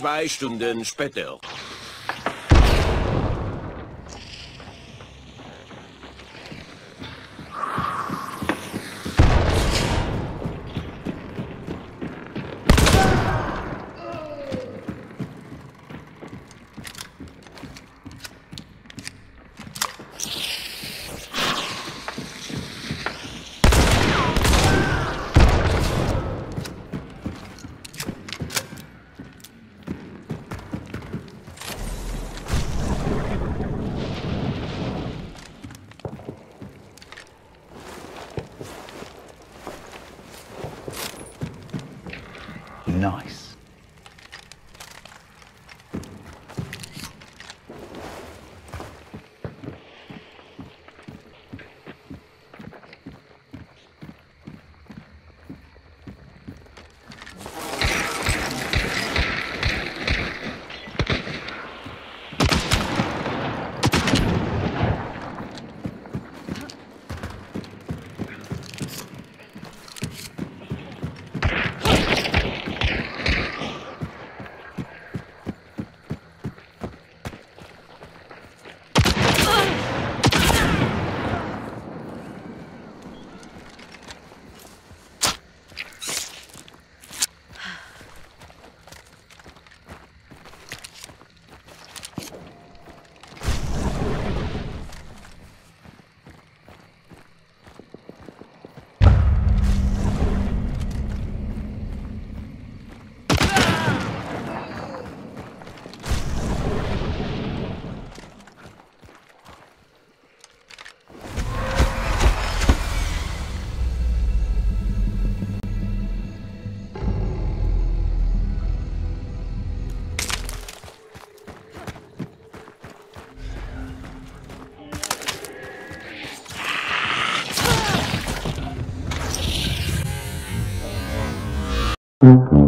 Zwei Stunden später. Mm-hmm.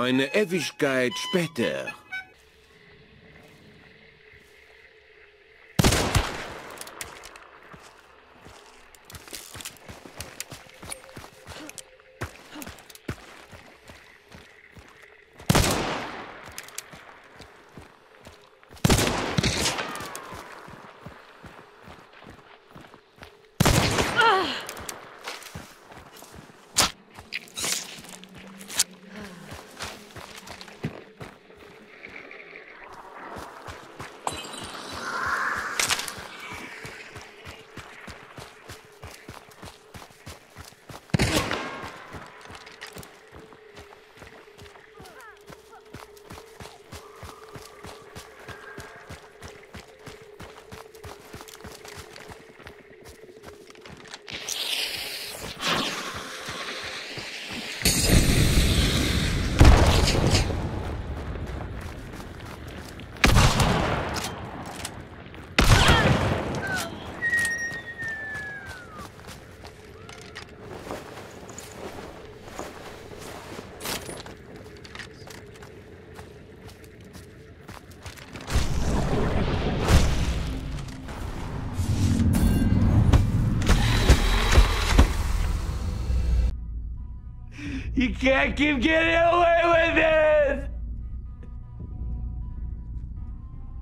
Eine Ewigkeit später. You can't keep getting away with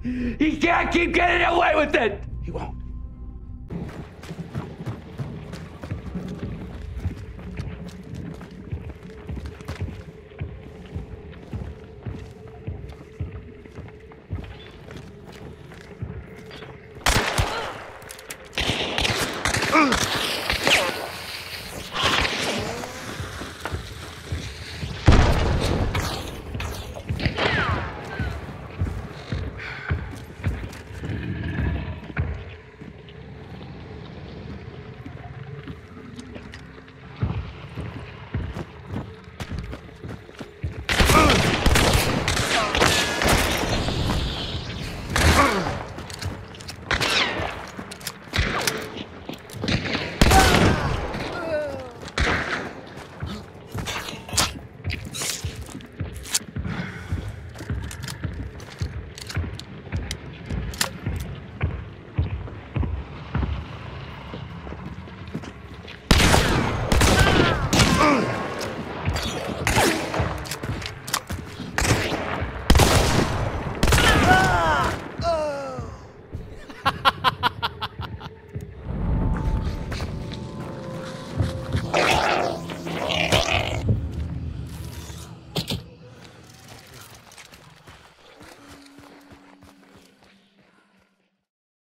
it! He can't keep getting away with it! He won't.